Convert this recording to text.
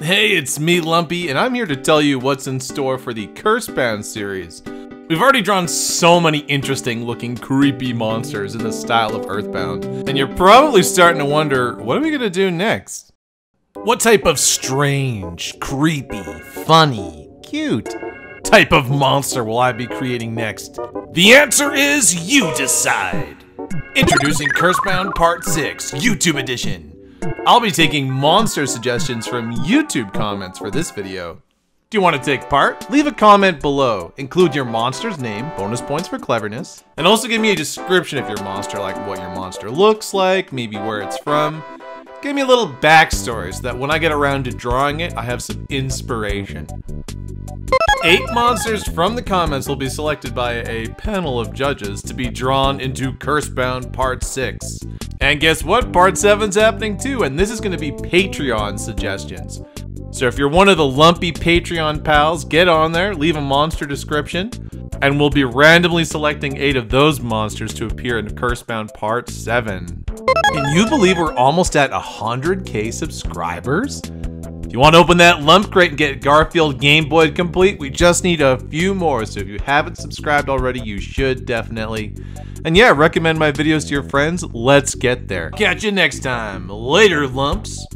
Hey, it's me, Lumpy, and I'm here to tell you what's in store for the Cursebound series. We've already drawn so many interesting looking creepy monsters in the style of Earthbound, and you're probably starting to wonder, what are we gonna do next? What type of strange, creepy, funny, cute type of monster will I be creating next? The answer is you decide! Introducing Cursebound Part 6, YouTube Edition. I'll be taking monster suggestions from YouTube comments for this video. Do you want to take part? Leave a comment below. Include your monster's name, bonus points for cleverness, and also give me a description of your monster, like what your monster looks like, maybe where it's from. Give me a little backstory so that when I get around to drawing it, I have some inspiration. Eight monsters from the comments will be selected by a panel of judges to be drawn into Cursebound Part 6. And guess what? Part 7's happening too, and this is going to be Patreon suggestions. So if you're one of the lumpy Patreon pals, get on there, leave a monster description, and we'll be randomly selecting eight of those monsters to appear in Cursebound Part 7. Can you believe we're almost at 100k subscribers? You want to open that lump crate and get Garfield Game Boy complete, we just need a few more, so if you haven't subscribed already, you should definitely. And yeah, recommend my videos to your friends. Let's get there. Catch you next time. Later, lumps.